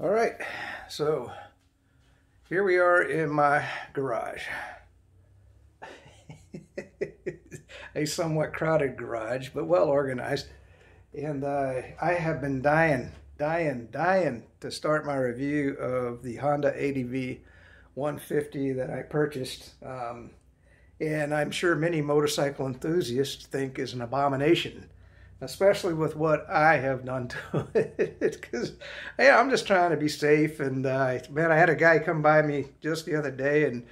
All right, so here we are in my garage. a somewhat crowded garage, but well organized. And uh, I have been dying, dying, dying to start my review of the Honda ADV 150 that I purchased. Um, and I'm sure many motorcycle enthusiasts think is an abomination especially with what I have done to it. Because yeah, I'm just trying to be safe. And uh, man, I had a guy come by me just the other day, and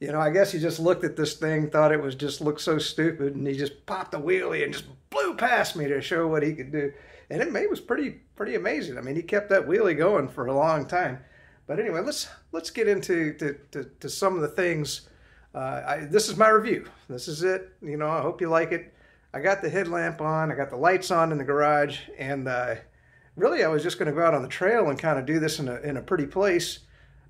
you know, I guess he just looked at this thing, thought it was just looked so stupid, and he just popped a wheelie and just blew past me to show what he could do. And it, it was pretty pretty amazing. I mean, he kept that wheelie going for a long time. But anyway, let's let's get into to, to, to some of the things. Uh, I, this is my review. This is it. You know, I hope you like it. I got the headlamp on, I got the lights on in the garage, and uh, really I was just going to go out on the trail and kind of do this in a, in a pretty place.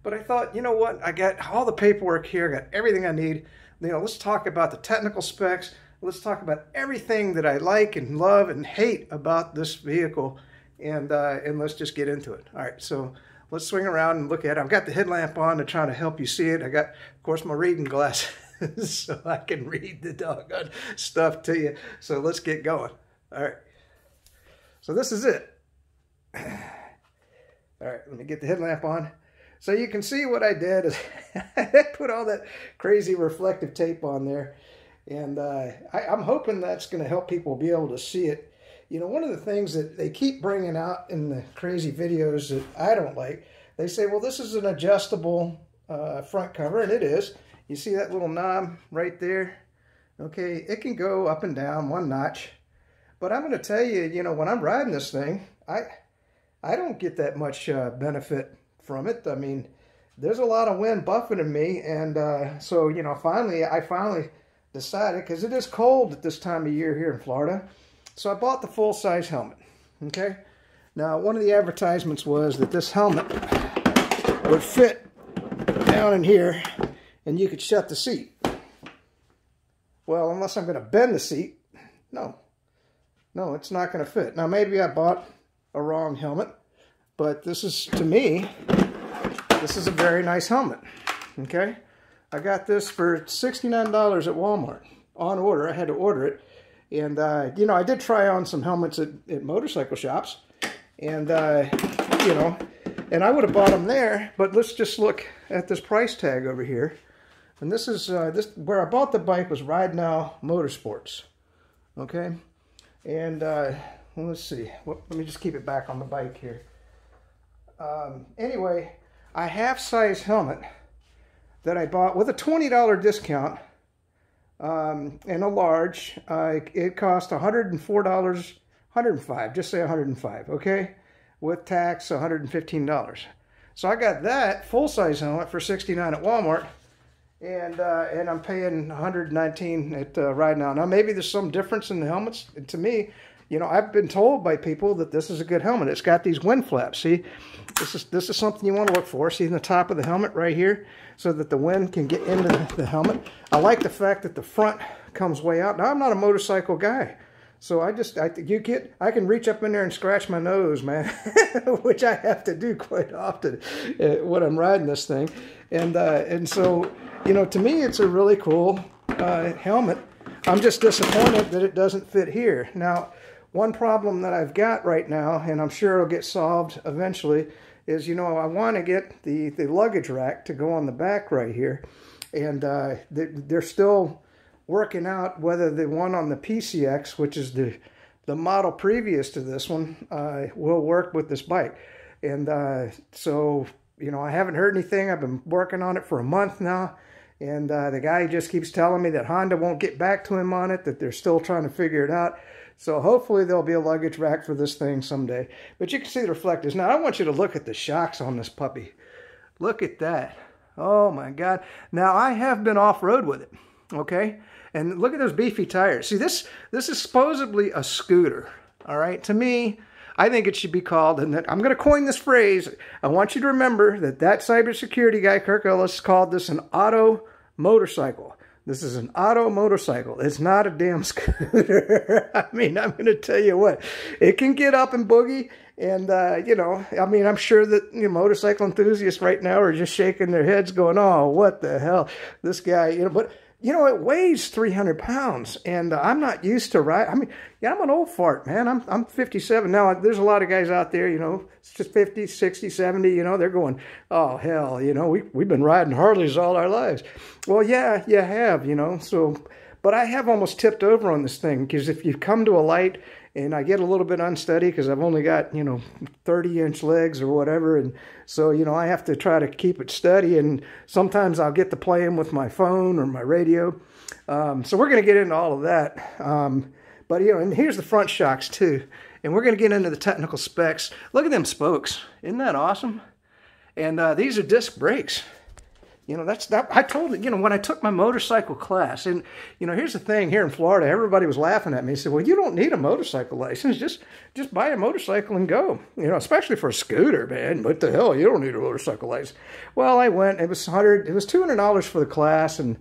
But I thought, you know what, I got all the paperwork here, I got everything I need. You know, let's talk about the technical specs. Let's talk about everything that I like and love and hate about this vehicle, and uh, and let's just get into it. All right, so let's swing around and look at it. I've got the headlamp on to try to help you see it. I got, of course, my reading glasses. so I can read the doggone stuff to you. So let's get going. All right. So this is it. All right, let me get the headlamp on. So you can see what I did is I put all that crazy reflective tape on there. And uh, I, I'm hoping that's going to help people be able to see it. You know, one of the things that they keep bringing out in the crazy videos that I don't like, they say, well, this is an adjustable uh, front cover, and it is. You see that little knob right there? Okay, it can go up and down one notch. But I'm going to tell you, you know, when I'm riding this thing, I I don't get that much uh, benefit from it. I mean, there's a lot of wind buffeting me. And uh, so, you know, finally, I finally decided, because it is cold at this time of year here in Florida. So I bought the full-size helmet, okay? Now, one of the advertisements was that this helmet would fit down in here and you could shut the seat. Well, unless I'm going to bend the seat, no. No, it's not going to fit. Now, maybe I bought a wrong helmet, but this is, to me, this is a very nice helmet, okay? I got this for $69 at Walmart on order. I had to order it. And, uh, you know, I did try on some helmets at, at motorcycle shops. And, uh, you know, and I would have bought them there. But let's just look at this price tag over here. And this is uh, this where I bought the bike was Ride Now Motorsports. Okay, and uh, let's see. Well, let me just keep it back on the bike here. Um, anyway, a half size helmet that I bought with a twenty dollar discount um, and a large. Uh, it cost one hundred and four dollars, one hundred and five. Just say one hundred and five. Okay, with tax, one hundred and fifteen dollars. So I got that full size helmet for sixty nine at Walmart and uh, and I'm paying 119 at uh, Ride Now. Now maybe there's some difference in the helmets. And to me, you know, I've been told by people that this is a good helmet. It's got these wind flaps. See, this is this is something you want to look for. See in the top of the helmet right here, so that the wind can get into the helmet. I like the fact that the front comes way out. Now I'm not a motorcycle guy. So I just, I you get, I can reach up in there and scratch my nose, man, which I have to do quite often uh, when I'm riding this thing, and uh, and so you know, to me, it's a really cool uh, helmet. I'm just disappointed that it doesn't fit here. Now, one problem that I've got right now, and I'm sure it'll get solved eventually, is, you know, I want to get the, the luggage rack to go on the back right here. And uh, they're still working out whether the one on the PCX, which is the, the model previous to this one, uh, will work with this bike. And uh, so, you know, I haven't heard anything. I've been working on it for a month now. And uh, the guy just keeps telling me that Honda won't get back to him on it, that they're still trying to figure it out. So hopefully there'll be a luggage rack for this thing someday. But you can see the reflectors. Now I want you to look at the shocks on this puppy. Look at that. Oh my God. Now I have been off-road with it, okay? And look at those beefy tires. See, this, this is supposedly a scooter, all right? To me, I think it should be called, and I'm going to coin this phrase. I want you to remember that that cybersecurity guy, Kirk Ellis, called this an auto motorcycle. This is an auto motorcycle. It's not a damn scooter. I mean, I'm going to tell you what. It can get up and boogie, And, uh, you know, I mean, I'm sure that you know, motorcycle enthusiasts right now are just shaking their heads going, oh, what the hell? This guy, you know, but, you know, it weighs 300 pounds. And uh, I'm not used to ride. I mean, yeah, I'm an old fart, man. I'm, I'm 57. Now, there's a lot of guys out there, you know, it's just 50, 60, 70, you know, they're going, oh, hell, you know, we, we've been riding Harleys all our lives. Well, yeah, you have, you know, so, but I have almost tipped over on this thing because if you come to a light and I get a little bit unsteady because I've only got, you know, 30 inch legs or whatever. And so, you know, I have to try to keep it steady. And sometimes I'll get to playing with my phone or my radio. Um, so we're going to get into all of that. Um, but, you know, and here's the front shocks too. And we're going to get into the technical specs. Look at them spokes. Isn't that awesome? And uh, these are disc brakes. You know, that's that. I told you know, when I took my motorcycle class, and, you know, here's the thing here in Florida, everybody was laughing at me. Said, well, you don't need a motorcycle license. Just, just buy a motorcycle and go, you know, especially for a scooter, man. What the hell? You don't need a motorcycle license. Well, I went, it was 100, it was $200 for the class, and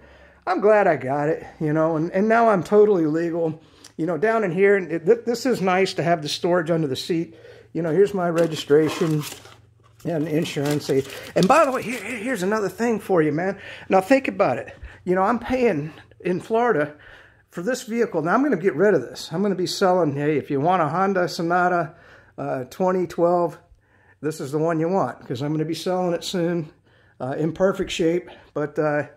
I'm glad I got it, you know, and, and now I'm totally legal. You know, down in here, it, this is nice to have the storage under the seat. You know, here's my registration and insurance. And by the way, here, here's another thing for you, man. Now think about it. You know, I'm paying in Florida for this vehicle. Now I'm going to get rid of this. I'm going to be selling, hey, if you want a Honda Sonata uh, 2012, this is the one you want because I'm going to be selling it soon uh, in perfect shape. But uh,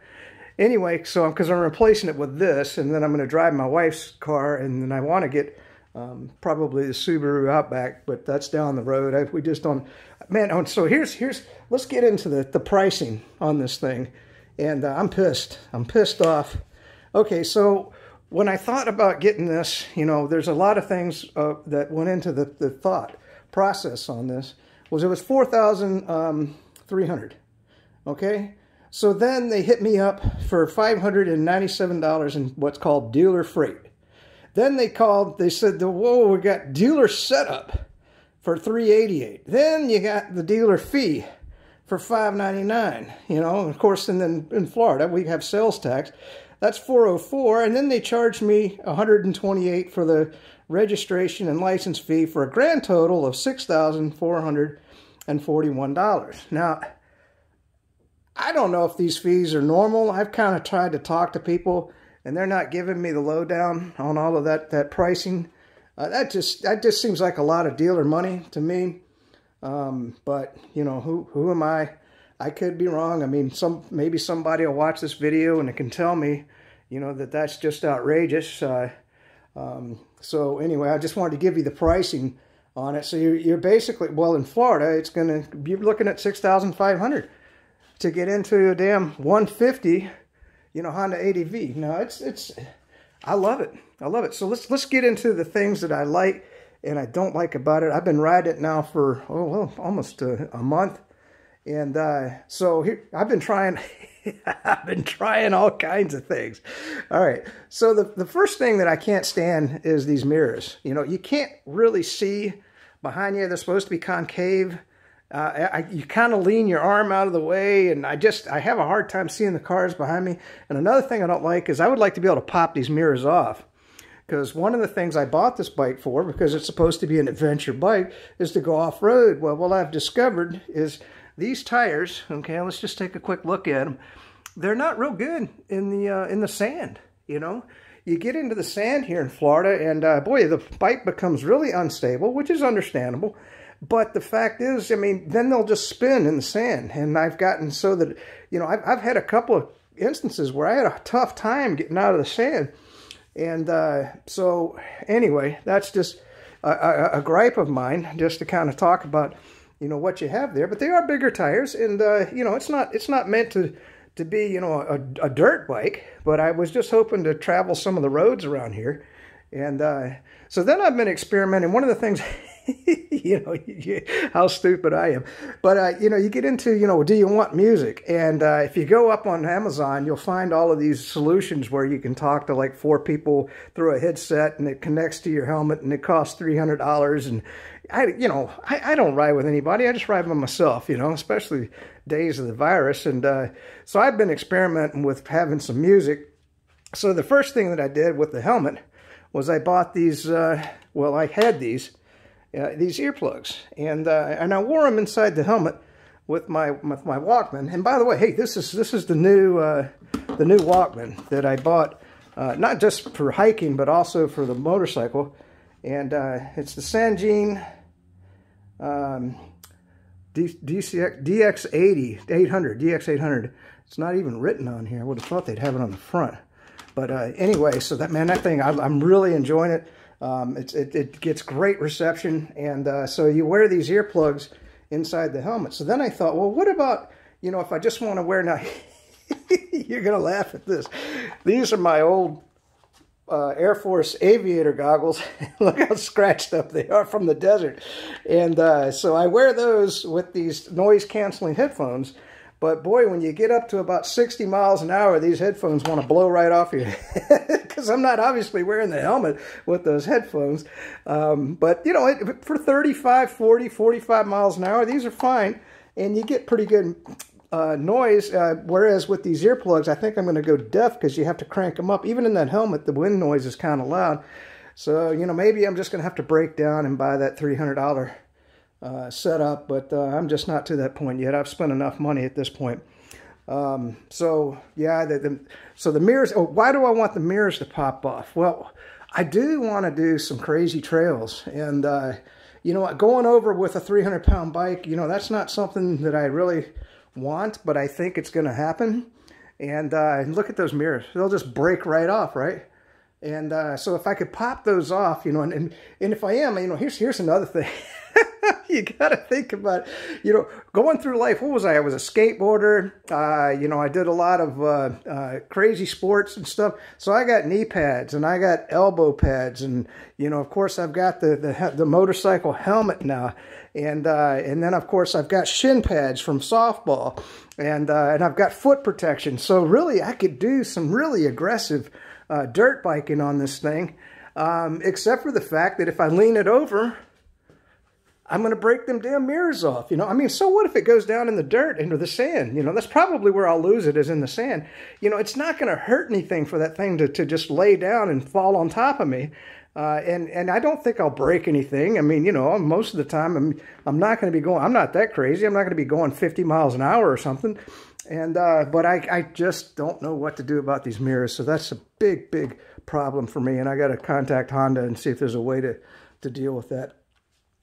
anyway, so because I'm replacing it with this and then I'm going to drive my wife's car and then I want to get um, probably the Subaru Outback, but that's down the road. I, we just don't, man. Oh, so here's here's let's get into the the pricing on this thing, and uh, I'm pissed. I'm pissed off. Okay, so when I thought about getting this, you know, there's a lot of things uh, that went into the the thought process on this. Was it was four thousand um, three hundred? Okay. So then they hit me up for $597 in what's called dealer freight. Then they called, they said, the whoa, we got dealer setup for 388 Then you got the dealer fee for 599 you know of course and then in florida we have sales tax. That's 404 and then they charged me 128 for the registration and license fee for a grand total of $6,441 now I don't know if these fees are normal. I've kind of tried to talk to people and they're not giving me the lowdown on all of that that pricing. Uh, that just that just seems like a lot of dealer money to me. Um, but you know, who who am I? I could be wrong. I mean, some maybe somebody will watch this video and it can tell me, you know, that that's just outrageous. Uh, um, so anyway, I just wanted to give you the pricing on it. So you're, you're basically, well, in Florida, it's going to be looking at 6500 to get into a damn 150 you know, Honda ADV. No, it's, it's, I love it. I love it. So let's, let's get into the things that I like and I don't like about it. I've been riding it now for, oh, well, almost a, a month. And uh, so here, I've been trying, I've been trying all kinds of things. All right. So the, the first thing that I can't stand is these mirrors. You know, you can't really see behind you. They're supposed to be concave. Uh, I, you kind of lean your arm out of the way, and I just I have a hard time seeing the cars behind me. And another thing I don't like is I would like to be able to pop these mirrors off. Because one of the things I bought this bike for, because it's supposed to be an adventure bike, is to go off-road. Well, what I've discovered is these tires, okay, let's just take a quick look at them. They're not real good in the, uh, in the sand, you know. You get into the sand here in Florida, and uh, boy, the bike becomes really unstable, which is understandable. But the fact is, I mean, then they'll just spin in the sand. And I've gotten so that, you know, I've, I've had a couple of instances where I had a tough time getting out of the sand. And uh, so anyway, that's just a, a, a, gripe of mine, just to kind of talk about, you know, what you have there. But they are bigger tires, and uh, you know, it's not it's not meant to to be you know a, a, dirt bike. But I was just hoping to travel some of the roads around here, and uh, so then I've been experimenting. One of the things you know how stupid I am. But uh, you know, you get into you know, do you want music? And uh, if you go up on Amazon, you'll find all of these solutions where you can talk to like four people through a headset, and it connects to your helmet, and it costs three hundred dollars. And I, you know, I, I, don't ride with anybody. I just ride by myself. You know, especially days of the virus. And uh, so I've been experimenting with having some music. So the first thing that I did with the helmet was I bought these. Uh, well, I had these uh, these earplugs, and uh, and I wore them inside the helmet with my with my Walkman. And by the way, hey, this is this is the new uh, the new Walkman that I bought, uh, not just for hiking but also for the motorcycle. And uh, it's the Sangean um, DCX, DX80 800 DX800. It's not even written on here. I would have thought they'd have it on the front. But uh, anyway, so that man, that thing, I, am really enjoying it. Um, it, it gets great reception, and uh, so you wear these earplugs inside the helmet. So then I thought, well, what about, you know, if I just want to wear, now, you're going to laugh at this. These are my old uh, Air Force aviator goggles. Look how scratched up they are from the desert. And uh, so I wear those with these noise canceling headphones. But boy, when you get up to about 60 miles an hour, these headphones want to blow right off your head because I'm not obviously wearing the helmet with those headphones. Um, but, you know, it, for 35, 40, 45 miles an hour, these are fine. And you get pretty good uh, noise, uh, whereas with these earplugs, I think I'm going to go deaf because you have to crank them up. Even in that helmet, the wind noise is kind of loud. So, you know, maybe I'm just going to have to break down and buy that $300 uh, set up, but uh, I'm just not to that point yet. I've spent enough money at this point. Um, so, yeah, the, the, so the mirrors, oh, why do I want the mirrors to pop off? Well, I do want to do some crazy trails. And, uh, you know, going over with a 300-pound bike, you know, that's not something that I really want, but I think it's going to happen. And uh, look at those mirrors. They'll just break right off, right? And uh, so if I could pop those off, you know, and, and, and if I am, you know, here's, here's another thing. you got to think about, you know, going through life. What was I? I was a skateboarder. Uh, you know, I did a lot of uh, uh, crazy sports and stuff. So I got knee pads and I got elbow pads. And, you know, of course, I've got the, the, the motorcycle helmet now. And, uh, and then, of course, I've got shin pads from softball. And, uh, and I've got foot protection. So really, I could do some really aggressive uh, dirt biking on this thing. Um, except for the fact that if I lean it over, I'm going to break them damn mirrors off. You know, I mean, so what if it goes down in the dirt into the sand? You know, that's probably where I'll lose it is in the sand. You know, it's not going to hurt anything for that thing to, to just lay down and fall on top of me. Uh, and, and I don't think I'll break anything. I mean, you know, most of the time I'm, I'm not going to be going, I'm not that crazy. I'm not going to be going 50 miles an hour or something. And, uh, but I, I just don't know what to do about these mirrors. So that's a big, big problem for me. And I got to contact Honda and see if there's a way to, to deal with that.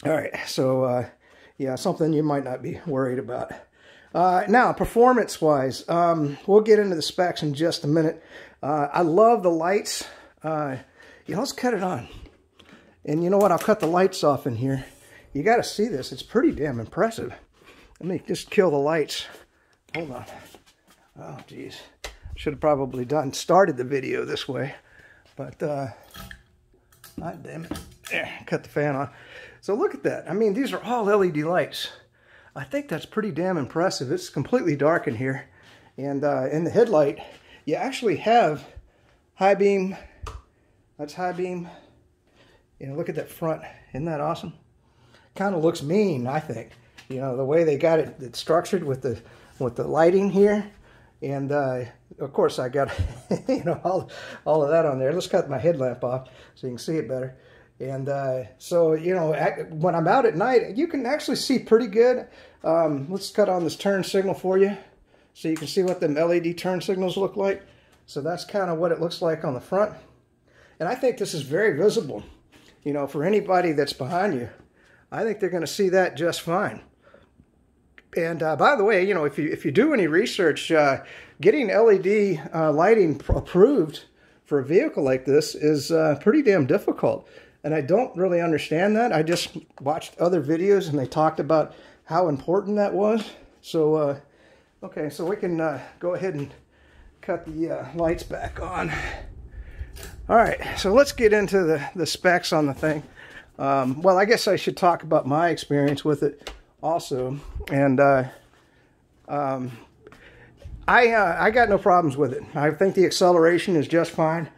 All right, so uh, yeah, something you might not be worried about. Uh, now, performance-wise, um, we'll get into the specs in just a minute. Uh, I love the lights. Uh, yeah, let's cut it on. And you know what? I'll cut the lights off in here. You got to see this. It's pretty damn impressive. Let me just kill the lights. Hold on. Oh, geez. Should have probably done started the video this way. But, uh, God damn it. There, cut the fan on. So look at that. I mean, these are all LED lights. I think that's pretty damn impressive. It's completely dark in here. And uh, in the headlight, you actually have high beam. That's high beam. You know, look at that front. Isn't that awesome? Kind of looks mean, I think. You know, the way they got it it's structured with the with the lighting here. And uh, of course, I got you know all all of that on there. Let's cut my headlamp off so you can see it better. And uh, so, you know, when I'm out at night, you can actually see pretty good. Um, let's cut on this turn signal for you so you can see what them LED turn signals look like. So that's kind of what it looks like on the front. And I think this is very visible, you know, for anybody that's behind you. I think they're going to see that just fine. And uh, by the way, you know, if you if you do any research, uh, getting LED uh, lighting approved for a vehicle like this is uh, pretty damn difficult. And I don't really understand that. I just watched other videos and they talked about how important that was. So, uh, okay, so we can uh, go ahead and cut the uh, lights back on. All right, so let's get into the, the specs on the thing. Um, well, I guess I should talk about my experience with it also. And uh, um, I, uh, I got no problems with it. I think the acceleration is just fine.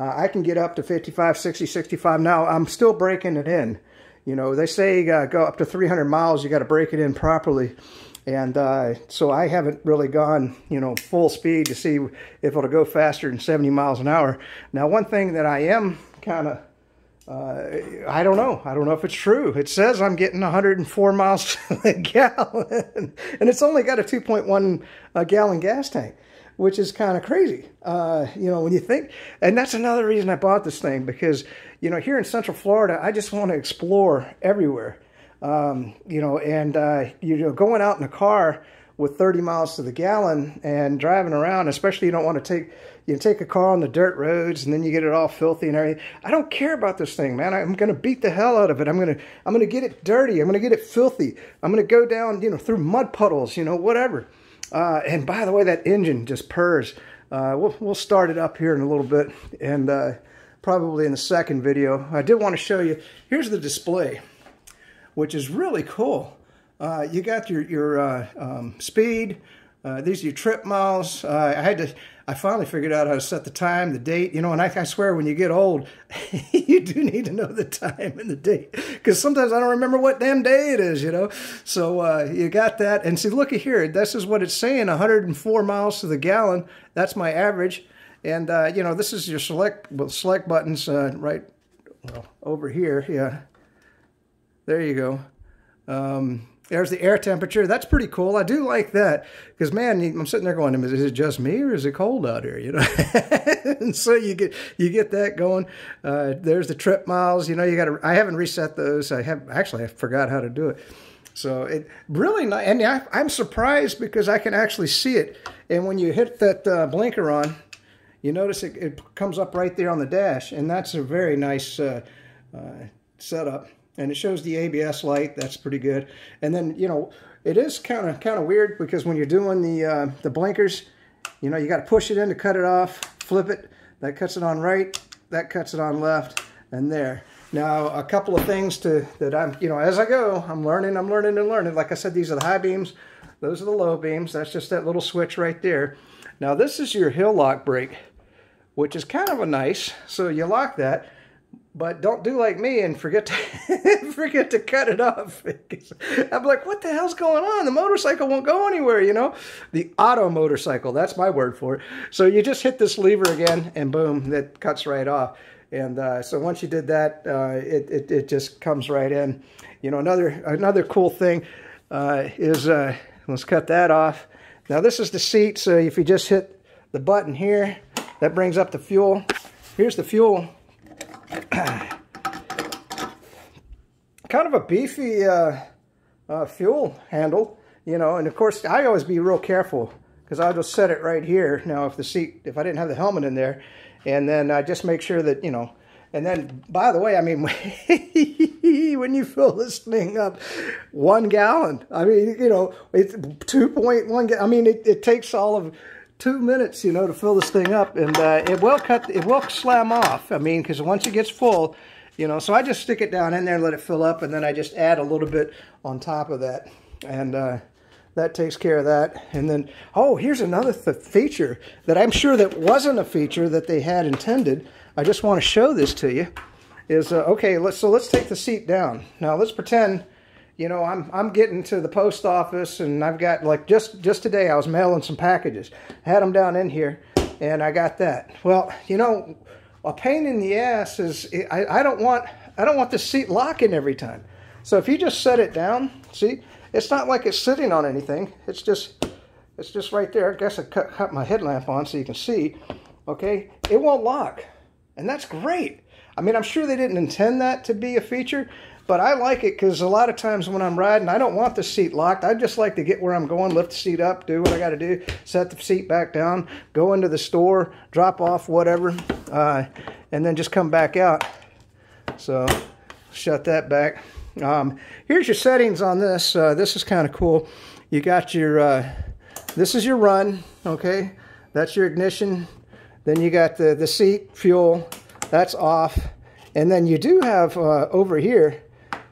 Uh, I can get up to 55, 60, 65. Now, I'm still breaking it in. You know, they say uh, go up to 300 miles, you got to break it in properly. And uh, so I haven't really gone, you know, full speed to see if it'll go faster than 70 miles an hour. Now, one thing that I am kind of uh, I don't know. I don't know if it's true. It says I'm getting 104 miles a gallon, and it's only got a 2.1 uh, gallon gas tank, which is kind of crazy. Uh, you know, when you think, and that's another reason I bought this thing because, you know, here in Central Florida, I just want to explore everywhere. Um, you know, and uh, you know, going out in a car with 30 miles to the gallon and driving around, especially you don't want to take you take a car on the dirt roads and then you get it all filthy and everything. I don't care about this thing, man. I'm going to beat the hell out of it. I'm going to I'm going to get it dirty. I'm going to get it filthy. I'm going to go down, you know, through mud puddles, you know, whatever. Uh, and by the way, that engine just purrs. Uh, we'll, we'll start it up here in a little bit and uh, probably in the second video. I did want to show you, here's the display, which is really cool. Uh, you got your, your uh, um, speed, uh, these are your trip miles. I had to, I finally figured out how to set the time, the date, you know, and I, I swear when you get old, you do need to know the time and the date because sometimes I don't remember what damn day it is, you know. So uh, you got that. And see, look at here. This is what it's saying 104 miles to the gallon. That's my average. And, uh, you know, this is your select, well, select buttons uh, right well, over here. Yeah. There you go. Um, there's the air temperature. That's pretty cool. I do like that because man, I'm sitting there going, is it just me or is it cold out here? You know, and so you get you get that going. Uh, there's the trip miles. You know, you got to. I haven't reset those. I have actually I forgot how to do it. So it really nice, and I, am surprised because I can actually see it. And when you hit that uh, blinker on, you notice it, it, comes up right there on the dash, and that's a very nice uh, uh setup and it shows the ABS light. That's pretty good. And then, you know, it is kind of kind of weird because when you're doing the uh, the blinkers, you know, you got to push it in to cut it off, flip it. That cuts it on right, that cuts it on left, and there. Now, a couple of things to that I'm, you know, as I go, I'm learning, I'm learning and learning. Like I said, these are the high beams. Those are the low beams. That's just that little switch right there. Now, this is your hill lock brake, which is kind of a nice. So you lock that. But don't do like me and forget to forget to cut it off. I'm like, what the hell's going on? The motorcycle won't go anywhere, you know? The auto motorcycle, that's my word for it. So you just hit this lever again and boom, that cuts right off. And uh, so once you did that, uh, it, it, it, just comes right in. You know, another, another cool thing uh, is, uh, let's cut that off. Now this is the seat, so if you just hit the button here, that brings up the fuel. Here's the fuel kind of a beefy uh, uh, fuel handle, you know, and of course I always be real careful because I'll just set it right here. Now if the seat, if I didn't have the helmet in there, and then I just make sure that, you know, and then, by the way, I mean, when you fill this thing up, one gallon, I mean, you know, it's 2.1, I mean, it, it takes all of two minutes, you know, to fill this thing up, and uh, it will cut, it will slam off. I mean, because once it gets full, you know, so I just stick it down in there let it fill up, and then I just add a little bit on top of that, and uh, that takes care of that. And then, oh, here's another th feature that I'm sure that wasn't a feature that they had intended. I just want to show this to you. Is uh, okay. Let's so let's take the seat down now. Let's pretend you know, I'm I'm getting to the post office and I've got like just just today I was mailing some packages. I had them down in here and I got that. Well, you know, a pain in the ass is I, I don't want I don't want the seat locking every time. So if you just set it down, see, it's not like it's sitting on anything. It's just it's just right there. I guess I cut, cut my headlamp on so you can see. Okay, it won't lock, and that's great. I mean, I'm sure they didn't intend that to be a feature, but I like it because a lot of times when I'm riding, I don't want the seat locked. I just like to get where I'm going, lift the seat up, do what I got to do, set the seat back down, go into the store, drop off whatever, uh, and then just come back out. So shut that back. Um, here's your settings on this. Uh, this is kind of cool. You got your, uh, this is your run, okay? That's your ignition. Then you got the, the seat, fuel, that's off. And then you do have uh, over here,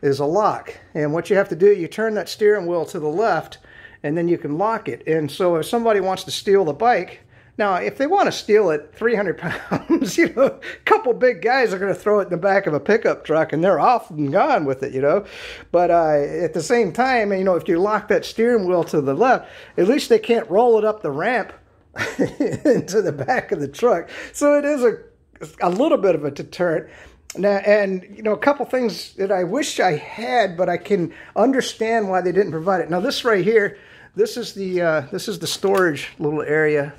is a lock. And what you have to do, you turn that steering wheel to the left and then you can lock it. And so if somebody wants to steal the bike, now if they want to steal it 300 pounds, you know, a couple big guys are going to throw it in the back of a pickup truck and they're off and gone with it, you know. But uh, at the same time, you know, if you lock that steering wheel to the left, at least they can't roll it up the ramp into the back of the truck. So it is a, a little bit of a deterrent. Now, and you know, a couple things that I wish I had, but I can understand why they didn't provide it. Now, this right here, this is the uh, this is the storage little area,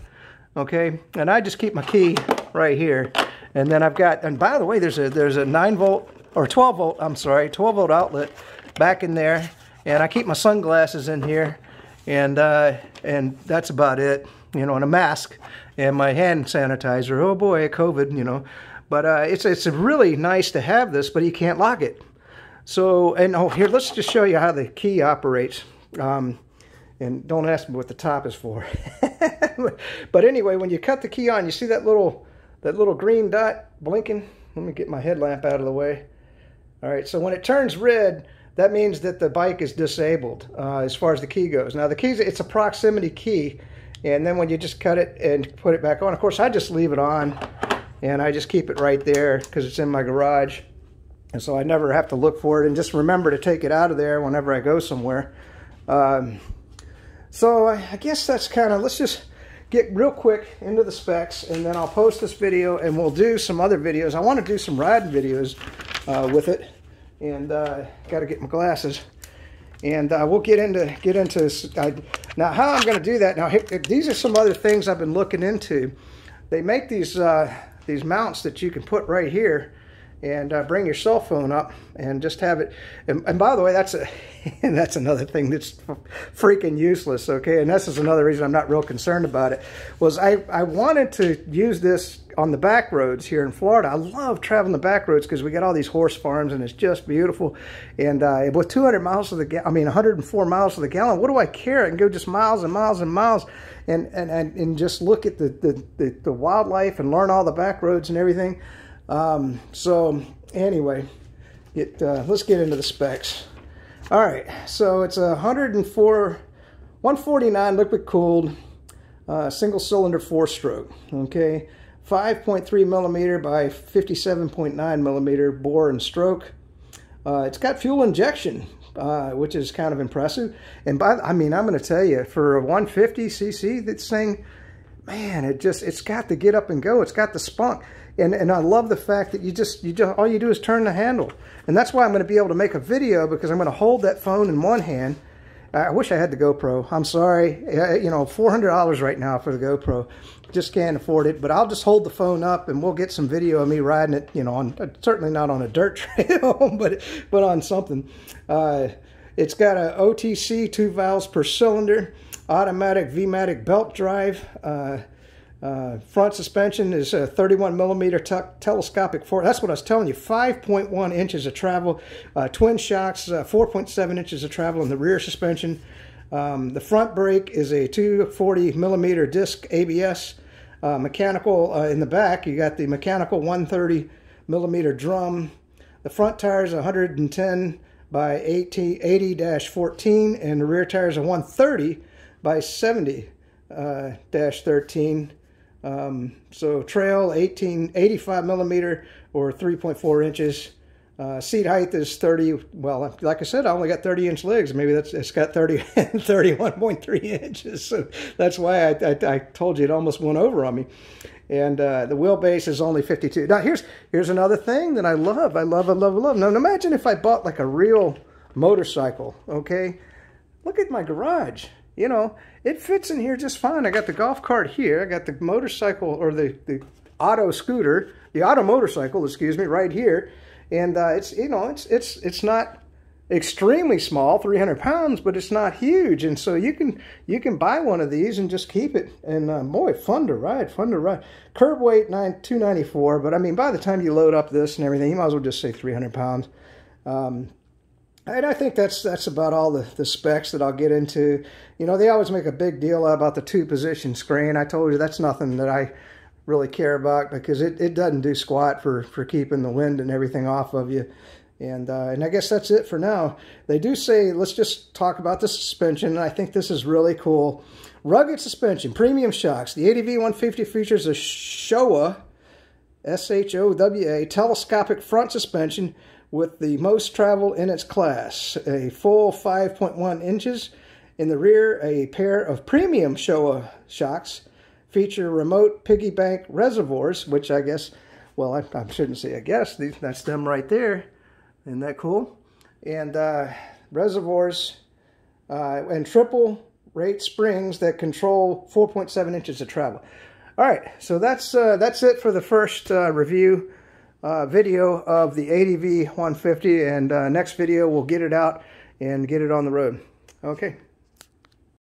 okay? And I just keep my key right here, and then I've got. And by the way, there's a there's a nine volt or 12 volt. I'm sorry, 12 volt outlet back in there, and I keep my sunglasses in here, and uh, and that's about it. You know, and a mask and my hand sanitizer. Oh boy, COVID. You know. But uh, it's, it's really nice to have this, but you can't lock it. So, and oh, here, let's just show you how the key operates. Um, and don't ask me what the top is for. but anyway, when you cut the key on, you see that little, that little green dot blinking? Let me get my headlamp out of the way. All right, so when it turns red, that means that the bike is disabled uh, as far as the key goes. Now the key, it's a proximity key, and then when you just cut it and put it back on, of course I just leave it on and I just keep it right there because it's in my garage. And so I never have to look for it and just remember to take it out of there whenever I go somewhere. Um, so I, I guess that's kind of, let's just get real quick into the specs and then I'll post this video and we'll do some other videos. I want to do some riding videos uh, with it and uh, got to get my glasses. And uh, we'll get into, get into, now how I'm going to do that. Now these are some other things I've been looking into. They make these, uh, these mounts that you can put right here and uh, bring your cell phone up and just have it. And, and by the way, that's a that's another thing that's freaking useless. Okay, and this is another reason I'm not real concerned about it. Was I I wanted to use this on the back roads here in Florida. I love traveling the back roads because we got all these horse farms and it's just beautiful. And uh, with 200 miles of the I mean 104 miles of the gallon, what do I care? I can go just miles and miles and miles and and and, and just look at the, the the, the wildlife and learn all the back roads and everything. Um, so anyway, get uh, let's get into the specs. All right, so it's a 104, 149 liquid cooled, uh, single cylinder four stroke. Okay, 5.3 millimeter by 57.9 millimeter bore and stroke. Uh, it's got fuel injection, uh, which is kind of impressive. And by, I mean, I'm going to tell you, for a 150 cc, this thing, man, it just, it's got to get up and go. It's got the spunk. And, and I love the fact that you just, you just, all you do is turn the handle. And that's why I'm going to be able to make a video because I'm going to hold that phone in one hand. I wish I had the GoPro. I'm sorry. You know, $400 right now for the GoPro. Just can't afford it. But I'll just hold the phone up and we'll get some video of me riding it, you know, on certainly not on a dirt trail, but, but on something. Uh, it's got a OTC, two valves per cylinder, automatic V-Matic belt drive, uh, uh, front suspension is a 31 millimeter telescopic fork. That's what I was telling you. 5.1 inches of travel. Uh, twin shocks, uh, 4.7 inches of travel in the rear suspension. Um, the front brake is a 240 millimeter disc ABS. Uh, mechanical uh, in the back, you got the mechanical 130 millimeter drum. The front tire is 110 by 80-14, and the rear tire is a 130 by 70 uh, 13. Um, so trail 18, 85 millimeter or 3.4 inches. Uh, seat height is 30, well, like I said, I only got 30 inch legs. Maybe that's it's got 30, 31.3 inches. So that's why I, I, I, told you it almost went over on me. And uh, the wheelbase is only 52. Now here's here's another thing that I love. I love, I love, I love. Now imagine if I bought like a real motorcycle, okay? Look at my garage you know, it fits in here just fine. I got the golf cart here. I got the motorcycle or the, the auto scooter, the auto motorcycle, excuse me, right here. And uh, it's, you know, it's, it's, it's not extremely small, 300 pounds, but it's not huge. And so you can, you can buy one of these and just keep it. And uh, boy, fun to ride, fun to ride. Curb weight, nine, 294. But I mean, by the time you load up this and everything, you might as well just say 300 pounds. Um, and I think that's that's about all the, the specs that I'll get into. You know, they always make a big deal about the two-position screen. I told you that's nothing that I really care about because it, it doesn't do squat for, for keeping the wind and everything off of you. And, uh, and I guess that's it for now. They do say, let's just talk about the suspension. And I think this is really cool. Rugged suspension, premium shocks. The ADV 150 features a Showa, S-H-O-W-A, telescopic front suspension with the most travel in its class. A full 5.1 inches. In the rear, a pair of premium Showa shocks feature remote piggyback reservoirs, which I guess well, I, I shouldn't say I guess. These, that's them right there. Isn't that cool? And uh, reservoirs uh, and triple rate springs that control 4.7 inches of travel. All right, so that's uh, that's it for the first uh, review uh, video of the ADV 150, and uh, next video we'll get it out and get it on the road. Okay.